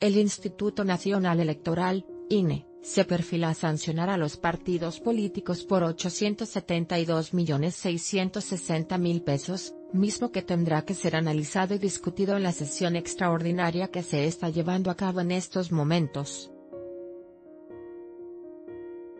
el Instituto Nacional Electoral, INE, se perfila a sancionar a los partidos políticos por 872.660.000 pesos, mismo que tendrá que ser analizado y discutido en la sesión extraordinaria que se está llevando a cabo en estos momentos.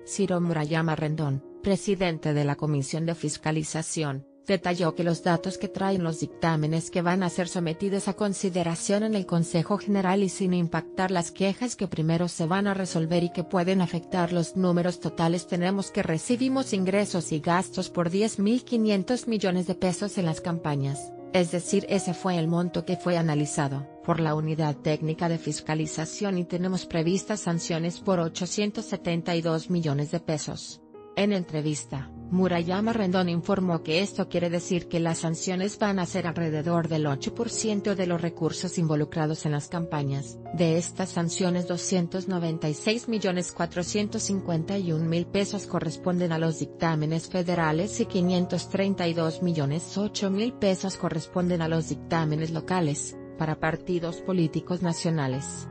Ciro Murayama Rendón, presidente de la Comisión de Fiscalización, detalló que los datos que traen los dictámenes que van a ser sometidos a consideración en el Consejo General y sin impactar las quejas que primero se van a resolver y que pueden afectar los números totales tenemos que recibimos ingresos y gastos por 10.500 millones de pesos en las campañas, es decir ese fue el monto que fue analizado por la Unidad Técnica de Fiscalización y tenemos previstas sanciones por 872 millones de pesos. En entrevista, Murayama Rendón informó que esto quiere decir que las sanciones van a ser alrededor del 8% de los recursos involucrados en las campañas. De estas sanciones 296.451.000 pesos corresponden a los dictámenes federales y 532.008.000 pesos corresponden a los dictámenes locales, para partidos políticos nacionales.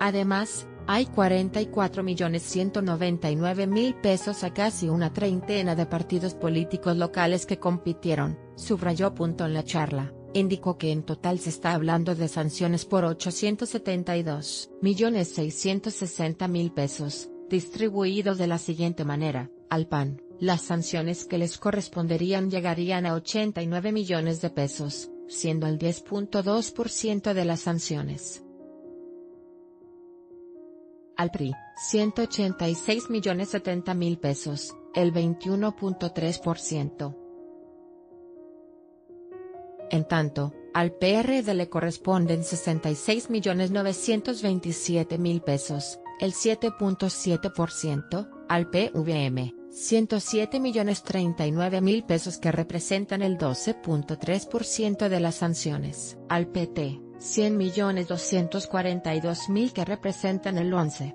Además, hay 44.199.000 pesos a casi una treintena de partidos políticos locales que compitieron, subrayó. Punto en la charla, indicó que en total se está hablando de sanciones por 872.660.000 pesos, distribuidos de la siguiente manera, al PAN, las sanciones que les corresponderían llegarían a 89 millones de pesos, siendo el 10.2% de las sanciones al PRI, 186 millones 70 mil pesos, el 21.3%. En tanto, al PRD le corresponden 66 millones 927 mil pesos, el 7.7%, al PVM, 107 millones 39 mil pesos que representan el 12.3% de las sanciones, al PT, 100 millones 242 mil que representan el 11.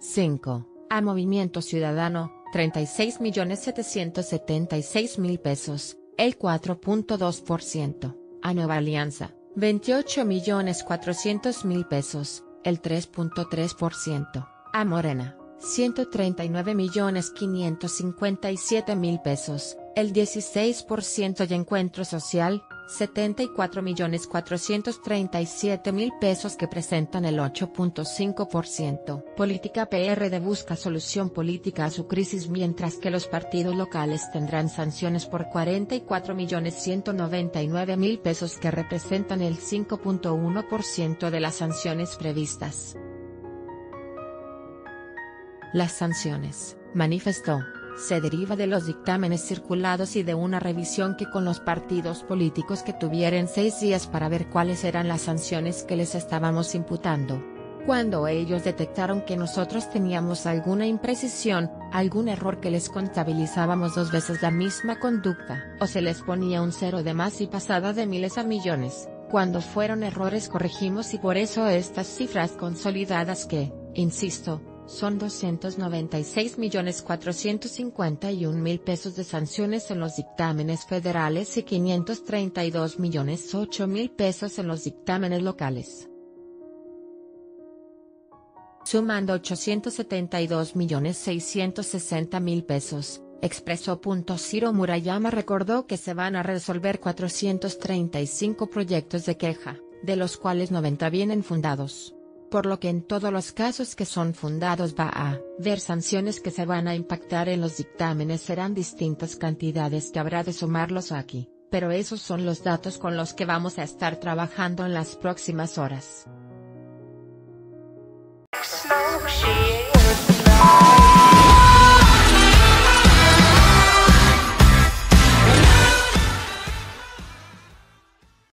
5. A Movimiento Ciudadano, 36 millones 776 mil pesos, el 4.2%. A Nueva Alianza, 28 millones 400 mil pesos, el 3.3%. A Morena, 139 millones 557 mil pesos, el 16% y Encuentro Social, 74.437.000 pesos que presentan el 8.5%. Política PRD busca solución política a su crisis mientras que los partidos locales tendrán sanciones por 44.199.000 pesos que representan el 5.1% de las sanciones previstas. Las sanciones, manifestó se deriva de los dictámenes circulados y de una revisión que con los partidos políticos que tuvieran seis días para ver cuáles eran las sanciones que les estábamos imputando. Cuando ellos detectaron que nosotros teníamos alguna imprecisión, algún error que les contabilizábamos dos veces la misma conducta, o se les ponía un cero de más y pasada de miles a millones, cuando fueron errores corregimos y por eso estas cifras consolidadas que, insisto, son 296.451.000 pesos de sanciones en los dictámenes federales y 532.008.000 pesos en los dictámenes locales. Sumando 872.660.000 pesos, expresó. Ciro Murayama recordó que se van a resolver 435 proyectos de queja, de los cuales 90 vienen fundados por lo que en todos los casos que son fundados va a haber sanciones que se van a impactar en los dictámenes serán distintas cantidades que habrá de sumarlos aquí, pero esos son los datos con los que vamos a estar trabajando en las próximas horas.